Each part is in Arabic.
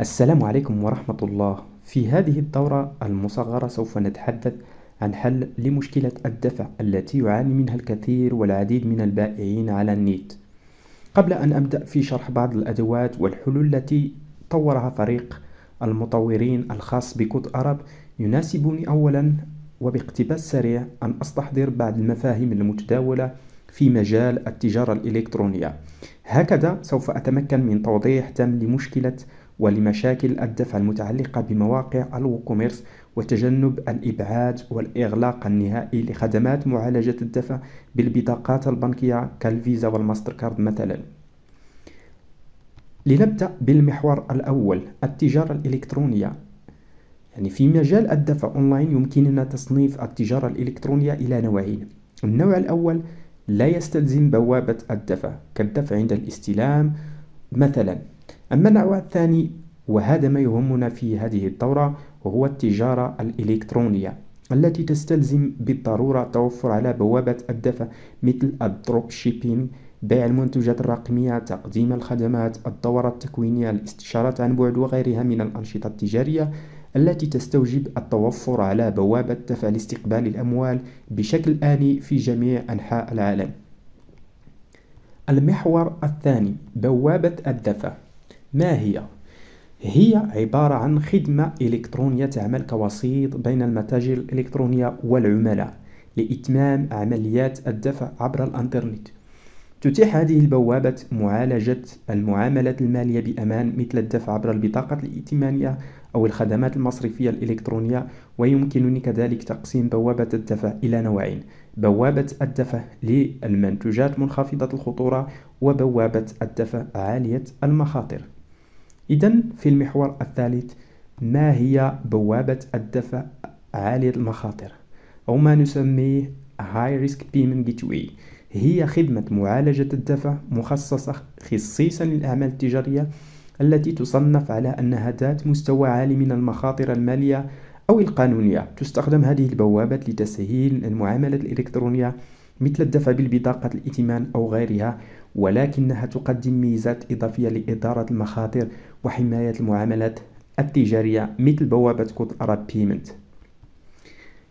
السلام عليكم ورحمة الله. في هذه الدورة المصغرة سوف نتحدث عن حل لمشكلة الدفع التي يعاني منها الكثير والعديد من البائعين على النت. قبل أن أبدأ في شرح بعض الأدوات والحلول التي طورها فريق المطورين الخاص بكود أرب يناسبني أولا وباقتباس سريع أن أستحضر بعض المفاهيم المتداولة في مجال التجارة الإلكترونية. هكذا سوف أتمكن من توضيح تام لمشكلة ولمشاكل الدفع المتعلقة بمواقع ال WooCommerce وتجنب الإبعاد والإغلاق النهائي لخدمات معالجة الدفع بالبطاقات البنكية كالفيزا والماستر كارد مثلا. لنبدأ بالمحور الأول التجارة الإلكترونية. يعني في مجال الدفع أونلاين يمكننا تصنيف التجارة الإلكترونية إلى نوعين. النوع الأول لا يستلزم بوابة الدفع كالدفع عند الاستلام مثلا. أما النوع الثاني وهذا ما يهمنا في هذه الدورة وهو التجارة الإلكترونية التي تستلزم بالضرورة التوفر على بوابة الدفع مثل ال dropshipping بيع المنتجات الرقمية تقديم الخدمات الدورة التكوينية الاستشارات عن بعد وغيرها من الأنشطة التجارية التي تستوجب التوفر على بوابة دفع لاستقبال الأموال بشكل آني في جميع أنحاء العالم المحور الثاني بوابة الدفع ما هي؟ هي عبارة عن خدمة إلكترونية تعمل كوسيط بين المتاجر الإلكترونية والعملاء لإتمام عمليات الدفع عبر الإنترنت. تتيح هذه البوابة معالجة المعاملات المالية بأمان مثل الدفع عبر البطاقة الائتمانية أو الخدمات المصرفية الإلكترونية ويمكنني كذلك تقسيم بوابة الدفع إلى نوعين بوابة الدفع للمنتوجات منخفضة الخطورة وبوابة الدفع عالية المخاطر. إذا في المحور الثالث ما هي بوابة الدفع عالية المخاطر؟ أو ما نسميه High Risk Payment Gateway. هي خدمة معالجة الدفع مخصصة خصيصا للأعمال التجارية التي تصنف على أنها ذات مستوى عالي من المخاطر المالية أو القانونية. تستخدم هذه البوابات لتسهيل المعاملات الإلكترونية مثل الدفع بالبطاقة الائتمان أو غيرها ولكنها تقدم ميزات إضافية لإدارة المخاطر وحماية المعاملات التجارية مثل بوابة كود أراب بيمنت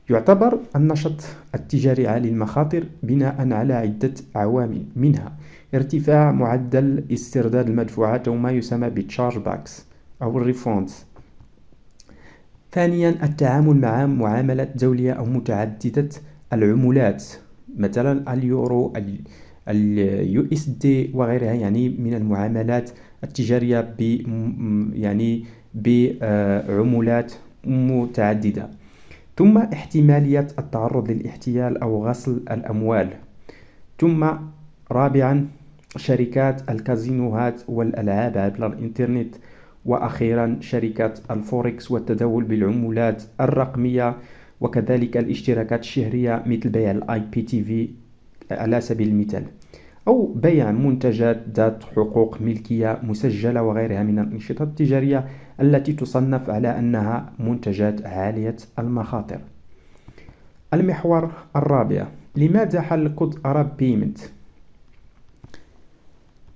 يعتبر النشاط التجاري عالي المخاطر بناء على عدة عوامل منها ارتفاع معدل استرداد المدفوعات أو ما يسمى بال chargebacks أو ال refunds ثانيا التعامل مع معاملات دولية أو متعددة العملات. مثلا اليورو ال USD وغيرها يعني من المعاملات التجارية ب يعني بعملات متعددة. ثم احتمالية التعرض للاحتيال أو غسل الأموال. ثم رابعا شركات الكازينوهات والألعاب عبر الإنترنت. وأخيرا شركات الفوركس والتداول بالعملات الرقمية وكذلك الاشتراكات الشهرية مثل بيع ال IPTV على سبيل المثال أو بيع منتجات ذات حقوق ملكية مسجلة وغيرها من الأنشطة التجارية التي تصنف على أنها منتجات عالية المخاطر. المحور الرابع لماذا حل Code Arab Payment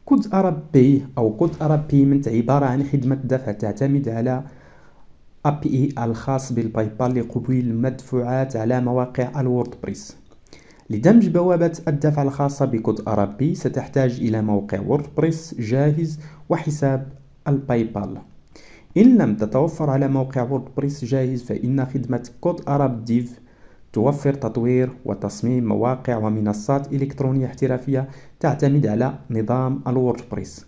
Code Arab Pay أو Code Arab Payment عبارة عن خدمة دفع تعتمد على API الخاص بال PayPal لقبول المدفوعات على مواقع ال WordPress لدمج بوابة الدفع الخاصة ب Code Arab Pay ستحتاج إلى موقع WordPress جاهز وحساب ال PayPal إن لم تتوفر على موقع WordPress جاهز فإن خدمة Code Arab Dev توفر تطوير وتصميم مواقع ومنصات إلكترونية احترافية تعتمد على نظام ال WordPress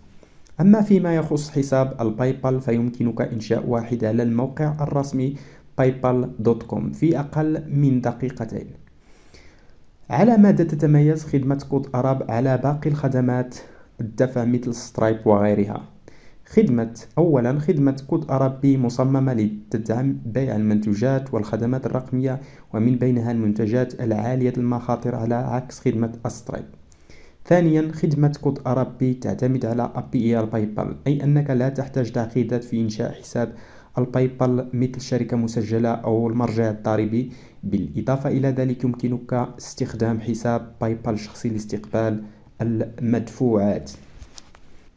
أما فيما يخص حساب ال PayPal فيمكنك إنشاء واحد على الموقع الرسمي paypal.com في أقل من دقيقتين. على ماذا تتميز خدمة Code Arab على باقي الخدمات؟ الدفع مثل Stripe وغيرها. خدمة أولا خدمة Code Arab Pay مصممة لتدعم بيع المنتوجات والخدمات الرقمية ومن بينها المنتجات العالية المخاطر على عكس خدمة Stripe ثانيا خدمة Code Arab Pay تعتمد على API ال PayPal أي أنك لا تحتاج تعقيدات في إنشاء حساب ال PayPal مثل شركة مسجلة أو المرجع الضريبي. بالإضافة إلى ذلك يمكنك استخدام حساب PayPal شخصي لاستقبال المدفوعات.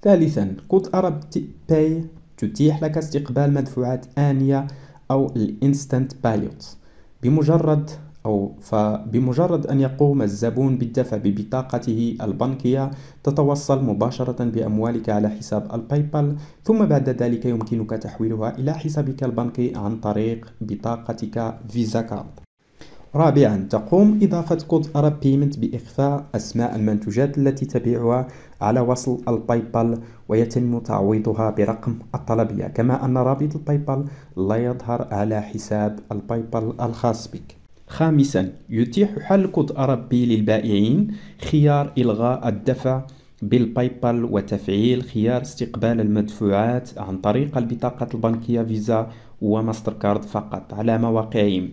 ثالثا Code Arab Pay تتيح لك استقبال مدفوعات آنية أو ال instant payout بمجرد أو فبمجرد أن يقوم الزبون بالدفع ببطاقته البنكية تتوصل مباشرة بأموالك على حساب ال PayPal ثم بعد ذلك يمكنك تحويلها إلى حسابك البنكي عن طريق بطاقتك Visa card. رابعا تقوم إضافة Code Arab Payment بإخفاء أسماء المنتوجات التي تبيعها على وصل ال PayPal ويتم تعويضها برقم الطلبية كما أن رابط ال PayPal لا يظهر على حساب ال PayPal الخاص بك. خامسا يتيح حل Code Arab Pay للبائعين خيار إلغاء الدفع بال PayPal وتفعيل خيار استقبال المدفوعات عن طريق البطاقة البنكية فيزا وماستر كارد فقط على مواقعهم.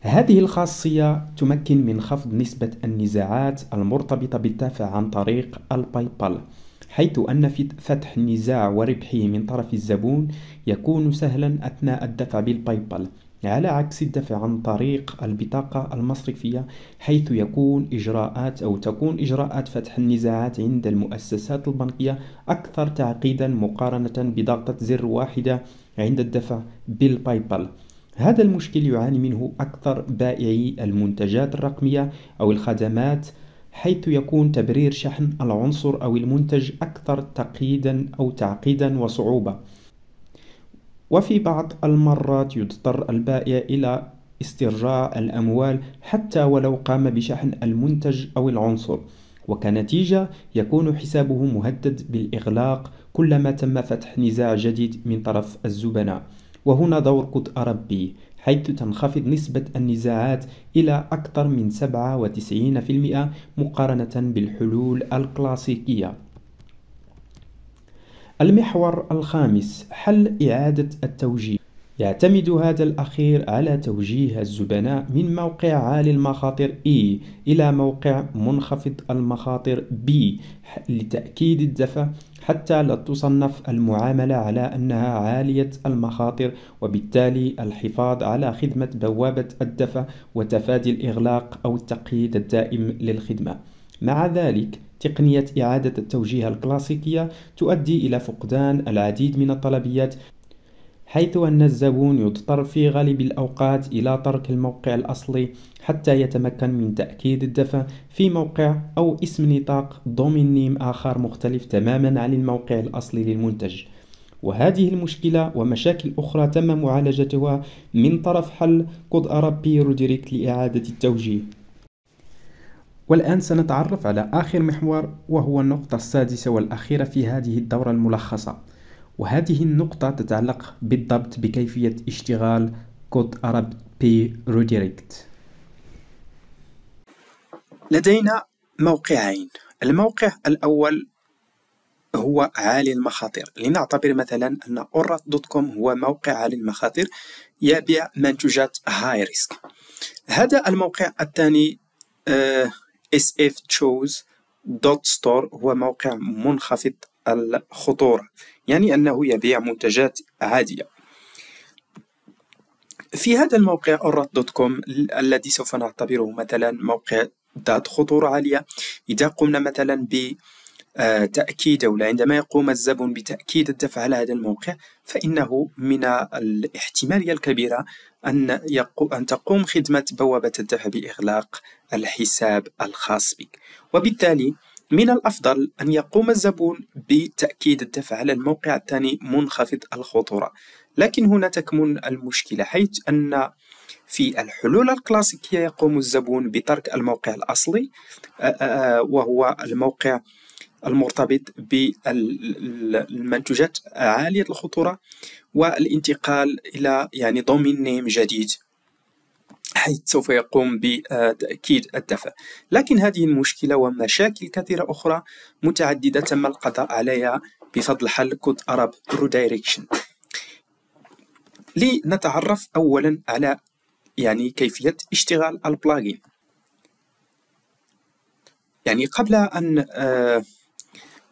هذه الخاصية تمكن من خفض نسبة النزاعات المرتبطة بالدفع عن طريق ال PayPal حيث أن فتح النزاع وربحه من طرف الزبون يكون سهلا أثناء الدفع بالباي بال على عكس الدفع عن طريق البطاقة المصرفية حيث يكون إجراءات أو تكون إجراءات فتح النزاعات عند المؤسسات البنكية أكثر تعقيدا مقارنة بضغطة زر واحدة عند الدفع بالباي بال هذا المشكل يعاني منه أكثر بائعي المنتجات الرقمية أو الخدمات حيث يكون تبرير شحن العنصر أو المنتج أكثر تقييدا أو تعقيدا وصعوبة. وفي بعض المرات يضطر البائع إلى استرجاع الأموال حتى ولو قام بشحن المنتج أو العنصر. وكنتيجة يكون حسابه مهدد بالإغلاق كلما تم فتح نزاع جديد من طرف الزبناء. وهنا دور كود أربي حيث تنخفض نسبة النزاعات إلى أكثر من 97% مقارنة بالحلول الكلاسيكية. المحور الخامس حل إعادة التوجيه. يعتمد هذا الأخير على توجيه الزبناء من موقع عالي المخاطر E إلى موقع منخفض المخاطر B لتأكيد الدفع حتى لا تصنف المعاملة على أنها عالية المخاطر وبالتالي الحفاظ على خدمة بوابة الدفع وتفادي الإغلاق أو التقييد الدائم للخدمة. مع ذلك تقنية إعادة التوجيه الكلاسيكية تؤدي إلى فقدان العديد من الطلبيات حيث أن الزبون يضطر في غالب الأوقات إلى ترك الموقع الأصلي حتى يتمكن من تأكيد الدفع في موقع أو اسم نطاق دومين نيم آخر مختلف تماما عن الموقع الأصلي للمنتج. وهذه المشكلة ومشاكل أخرى تم معالجتها من طرف حل Code Arab Pay Redirect لإعادة التوجيه. والآن سنتعرف على آخر محور وهو النقطة السادسة والأخيرة في هذه الدورة الملخصة. وهذه النقطة تتعلق بالضبط بكيفية اشتغال Code Arab Pay Redirect لدينا موقعين. الموقع الأول هو عالي المخاطر. لنعتبر مثلا أن أورات dot com هو موقع عالي المخاطر يبيع منتوجات high risk هذا الموقع الثاني sf store هو موقع منخفض الخطورة يعني أنه يبيع منتجات عادية. في هذا الموقع كوم الذي سوف نعتبره مثلا موقع ذات خطورة عالية. إذا قمنا مثلا بتأكيد أو عندما يقوم الزبون بتأكيد الدفع على هذا الموقع فإنه من الاحتمالية الكبيرة أن, يقو أن تقوم خدمة بوابة الدفع بإغلاق الحساب الخاص بك. وبالتالي من الأفضل أن يقوم الزبون بتأكيد الدفع على الموقع الثاني منخفض الخطورة. لكن هنا تكمن المشكلة حيث أن في الحلول الكلاسيكية يقوم الزبون بترك الموقع الأصلي وهو الموقع المرتبط بالمنتوجات عالية الخطورة والانتقال إلى يعني دومين نيم جديد حيث سوف يقوم بتأكيد الدفع. لكن هذه المشكلة ومشاكل كثيرة أخرى متعددة تم القضاء عليها بفضل حل كود أرب Redirection لنتعرف أولا على يعني كيفية اشتغال ال plugin يعني قبل أن آه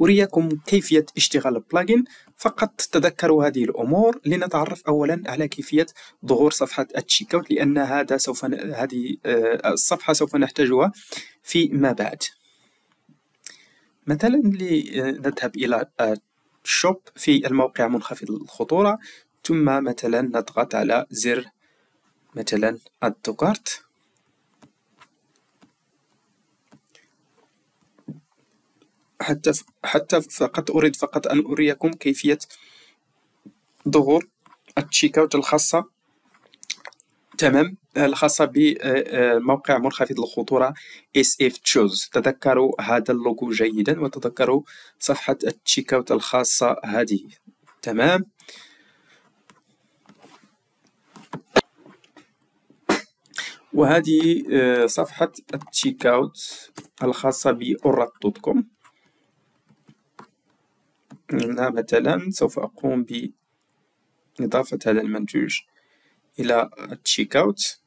أريكم كيفية اشتغال ال plugin. فقط تذكروا هذه الأمور لنتعرف أولا على كيفية ظهور صفحة ال checkout لأن هذا سوف هذه آه، الصفحة سوف نحتاجها فيما بعد. مثلا لنذهب إلى shop في الموقع منخفض الخطورة. ثم مثلا نضغط على زر مثلا Add to Cart. حتى حتى فقط أريد فقط أن أريكم كيفية ظهور ال checkout الخاصة. تمام. الخاصة بموقع منخفض الخطورة SF Choose تذكروا هذا اللوجو جيدا وتذكروا صفحة ال checkout الخاصة هذه. تمام. وهذه صفحة ال checkout الخاصة بأورات dot com. هنا مثلا سوف أقوم بإضافة هذا المنتوج إلى ال checkout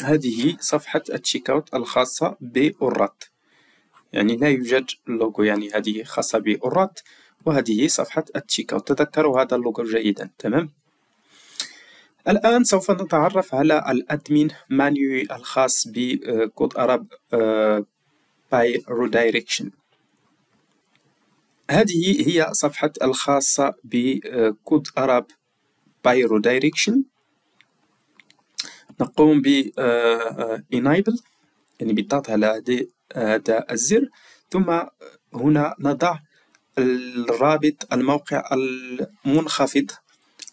هذه صفحة ال checkout الخاصة بأورات يعني لا يوجد لوجو يعني هذه خاصة بأورات وهذه صفحة ال checkout تذكروا هذا اللوجو جيدا تمام؟ الآن سوف نتعرف على ال admin menu الخاص بكود أراب Pay Redirection هذه هي صفحة الخاصة بكود أراب Pay Redirection نقوم ب enable يعني بالضغط على هذا الزر. ثم هنا نضع الرابط الموقع المنخفض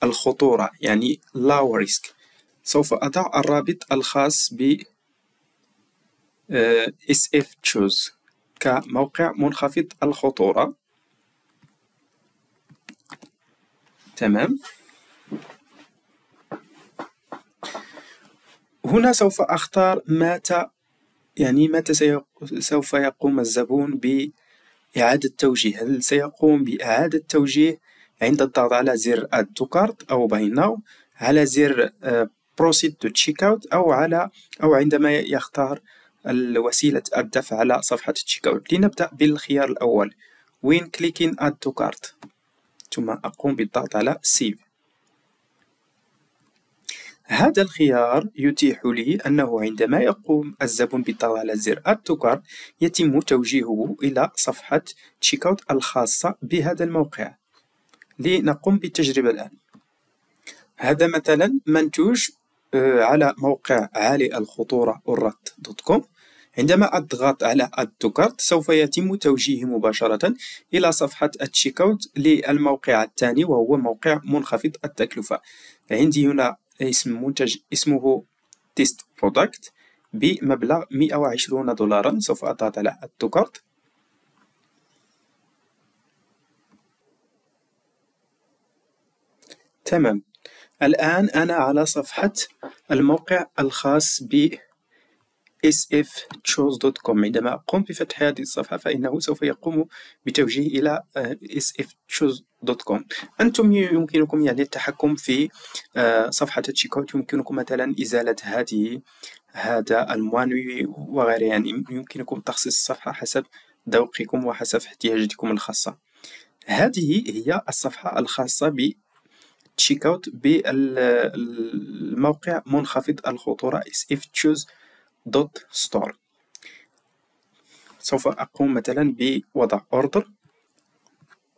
الخطورة يعني low risk. سوف أضع الرابط الخاص ب SF Choose كموقع منخفض الخطورة. تمام؟ هنا سوف أختار متى يعني متى سوف يقوم الزبون بإعادة توجيه هل سيقوم بإعادة توجيه عند الضغط على زر Add to Cart أو Buy Now على زر آه، Proceed to Checkout أو على أو عندما يختار وسيلة الدفع على صفحة Checkout لنبدأ بالخيار الأول. When clicking Add to Cart ثم أقوم بالضغط على Save هذا الخيار يتيح لي أنه عندما يقوم الزبون بالضغط على زر Add to يتم توجيهه إلى صفحة check الخاصة بهذا الموقع. لنقوم بالتجربة الآن. هذا مثلا منتوج آه، على موقع عالي الخطورة أورات dot com. عندما أضغط على Add to Cart سوف يتم توجيهي مباشرة إلى صفحة ال checkout للموقع الثاني وهو موقع منخفض التكلفة. عندي هنا اسم منتج اسمه test product بمبلغ 120 دولارا سوف أضغط على Add to Cart. تمام. الآن أنا على صفحة الموقع الخاص ب sfchoose.com عندما أقوم بفتح هذه الصفحة فإنه سوف يقوم بتوجيه إلى آه، sfchoose.com أنتم يمكنكم يعني التحكم في آه، صفحة التشيكوت يمكنكم مثلا إزالة هذه هذا الموانوي وغيره يعني يمكنكم تخصيص الصفحة حسب ذوقكم وحسب احتياجاتكم الخاصة. هذه هي الصفحة الخاصة ب checkout بالموقع منخفض الخطورة sfchoose.com dot store سوف أقوم مثلا بوضع order.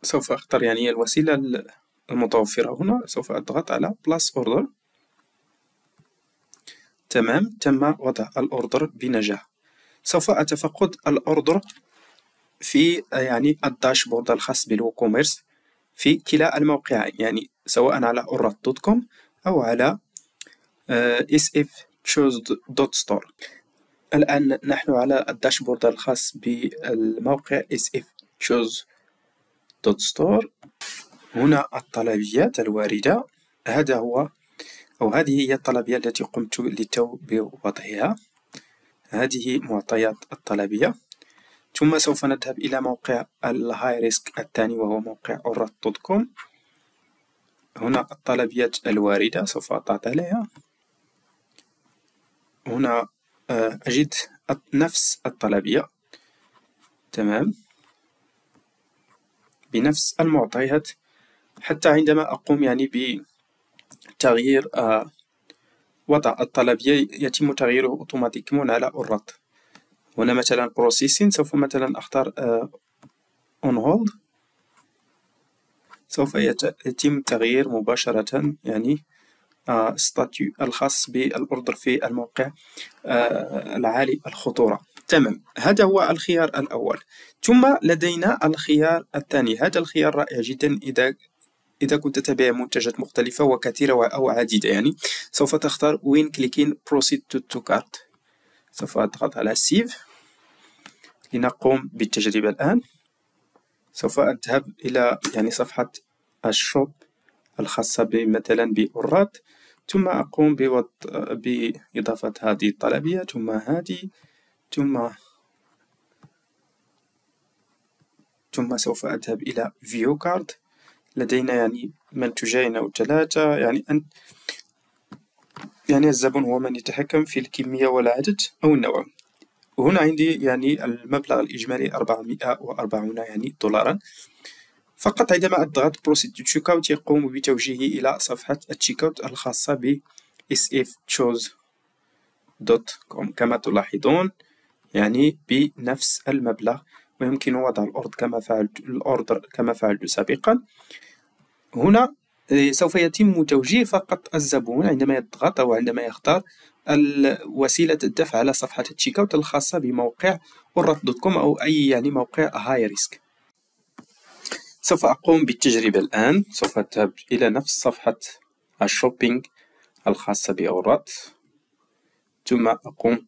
سوف أختار يعني الوسيلة المتوفرة هنا. سوف أضغط على Place Order تمام. تم وضع ال order بنجاح. سوف أتفقد ال order في يعني ال dashboard الخاص ب WooCommerce في كلا الموقعين يعني سواء على أورات dot com أو على sfchoose.store الآن نحن على ال dashboard الخاص بالموقع sfchoose.store هنا الطلبيات الواردة. هذا هو أو هذه هي الطلبية التي قمت للتو بوضعها. هذه معطيات الطلبية. ثم سوف نذهب إلى موقع ال high risk الثاني وهو موقع com. هنا الطلبيات الواردة سوف أضغط عليها. هنا أجد نفس الطلبية. تمام. بنفس المعطيات. حتى عندما أقوم يعني بتغيير آه، وضع الطلبية يتم تغييره automatiquement على الرط هنا مثلا processing سوف مثلا أختار on آه، hold سوف يتم تغيير مباشرة يعني statut الخاص بال order في الموقع العالي الخطورة. تمام. هذا هو الخيار الأول. ثم لدينا الخيار الثاني. هذا الخيار رائع جدا. إذا إذا كنت تبيع منتجات مختلفة وكثيرة أو عديدة يعني سوف تختار وين كليكين بروسيد تو تو كارت سوف أضغط على سيف لنقوم بالتجربة الآن. سوف أذهب إلى يعني صفحة الشوب الخاصة مثلا بأورات ثم أقوم بوضع بإضافة هذه الطلبية ثم هذه ثم ثم سوف أذهب إلى فيو كارد لدينا يعني منتوجين أو ثلاثة يعني أن يعني الزبون هو من يتحكم في الكمية والعدد أو النوع. وهنا عندي يعني المبلغ الإجمالي أربعمائة وأربعون يعني دولارا. فقط عندما أضغط proceed checkout يقوم بتوجيهي إلى صفحة ال checkout الخاصة ب sfchoose.com كما تلاحظون يعني بنفس المبلغ. ويمكن وضع ال order كما فعلت ال order كما فعلت سابقا. هنا آه، سوف يتم توجيه فقط الزبون عندما يضغط أو عندما يختار وسيلة الدفع على صفحة ال checkout الخاصة بموقع أورات dot com أو أي يعني موقع high risk سوف أقوم بالتجربة الآن. سوف أذهب إلى نفس صفحة ال shopping الخاصة بأورات ثم أقوم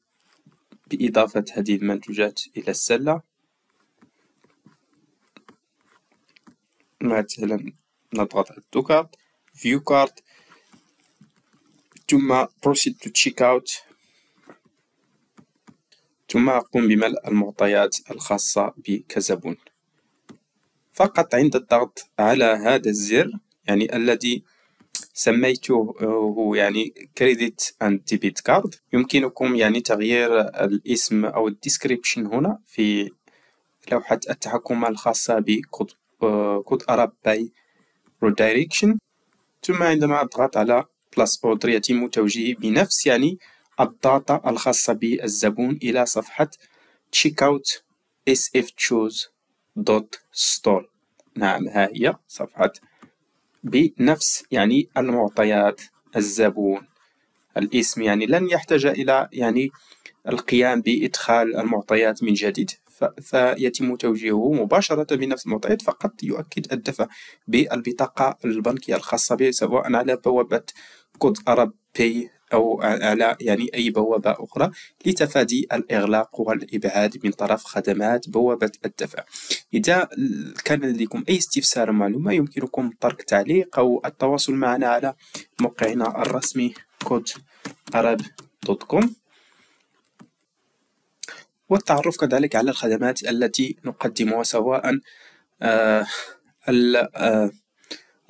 بإضافة هذه المنتوجات إلى السلة. مثلا نضغط على cart view cart ثم proceed to check out. ثم أقوم بملء المعطيات الخاصة بك كزبون. فقط عند الضغط على هذا الزر يعني الذي سميته يعني credit and debit card يمكنكم يعني تغيير الاسم أو ال description هنا في لوحة التحكم الخاصة بكود Code Arab Pay redirection ثم عندما أضغط على place order يتم توجيهي بنفس يعني ال data الخاصة بالزبون إلى صفحة checkout sfchoose.store نعم ها هي صفحة بنفس يعني المعطيات الزبون الاسم يعني لن يحتاج إلى يعني القيام بإدخال المعطيات من جديد. فيتم توجيهه مباشرة بنفس المعطيات فقط يؤكد الدفع بالبطاقة البنكية الخاصة به سواء على بوابة كود أرب باي أو على يعني أي بوابة أخرى لتفادي الإغلاق والإبعاد من طرف خدمات بوابة الدفع. إذا كان لديكم أي استفسار معلومة يمكنكم ترك تعليق أو التواصل معنا على موقعنا الرسمي Code Arab dot com والتعرف كذلك على الخدمات التي نقدمها سواء آه آه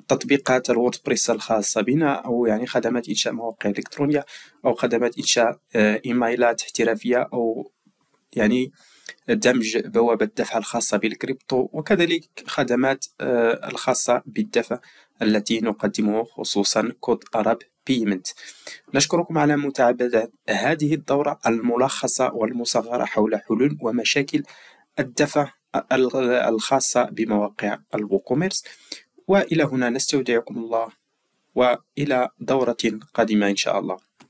تطبيقات ال WordPress الخاصة بنا أو يعني خدمات إنشاء مواقع إلكترونية أو خدمات إنشاء آه، إيميلات احترافية أو يعني دمج بوابة الدفع الخاصة بالكريبتو وكذلك خدمات آه، الخاصة بالدفع التي نقدمه خصوصا Code Arab Payment نشكركم على متابعة هذه الدورة الملخصة والمصغرة حول حلول ومشاكل الدفع الخاصة بمواقع ال WooCommerce وإلى هنا نستودعكم الله وإلى دورة قادمة إن شاء الله.